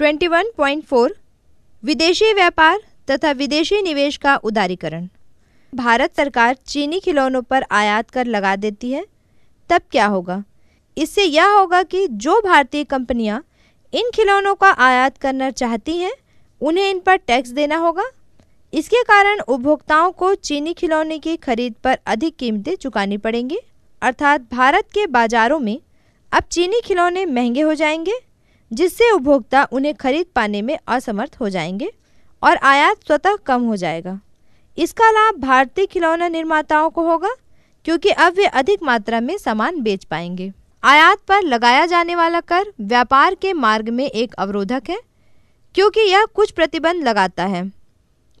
21.4 विदेशी व्यापार तथा विदेशी निवेश का उदारीकरण। भारत सरकार चीनी खिलौनों पर आयात कर लगा देती है। तब क्या होगा? इससे यह होगा कि जो भारतीय कंपनियाँ इन खिलौनों का आयात करना चाहती हैं, उन्हें इन पर टैक्स देना होगा। इसके कारण उपभोक्ताओं को चीनी खिलौने की खरीद पर अधिक कीमतें चुकानी पड़ेंगी। अर्थात भारत के बाज़ारों में अब चीनी खिलौने महँगे हो जाएँगे। जिससे उपभोक्ता उन्हें खरीद पाने में असमर्थ हो जाएँगे और आयात स्वतः कम हो जाएगा। इसका लाभ भारतीय खिलौना निर्माताओं को होगा, क्योंकि अब वे अधिक मात्रा में सामान बेच पाएँगे। आयात पर लगाया जाने वाला कर व्यापार के मार्ग में एक अवरोधक है, क्योंकि यह कुछ प्रतिबंध लगाता है।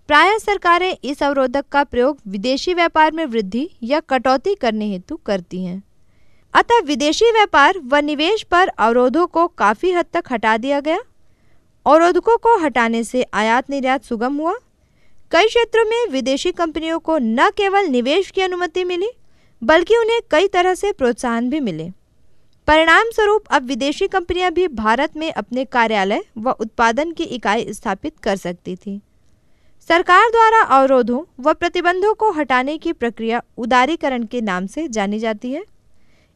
प्राय सरकारें इस अवरोधक का प्रयोग विदेशी व्यापार में वृद्धि या कटौती करने हेतु करती हैं। अतः विदेशी व्यापार व निवेश पर अवरोधों को काफ़ी हद तक हटा दिया गया। अवरोधकों को हटाने से आयात निर्यात सुगम हुआ। कई क्षेत्रों में विदेशी कंपनियों को न केवल निवेश की अनुमति मिली, बल्कि उन्हें कई तरह से प्रोत्साहन भी मिले। परिणाम स्वरूप अब विदेशी कंपनियाँ भी भारत में अपने कार्यालय व उत्पादन की इकाई स्थापित कर सकती थी। सरकार द्वारा अवरोधों व प्रतिबंधों को हटाने की प्रक्रिया उदारीकरण के नाम से जानी जाती है।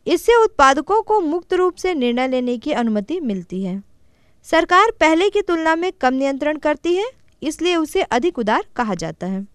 इससे उत्पादकों को मुक्त रूप से निर्णय लेने की अनुमति मिलती है। सरकार पहले की तुलना में कम नियंत्रण करती है, इसलिए उसे अधिक उदार कहा जाता है।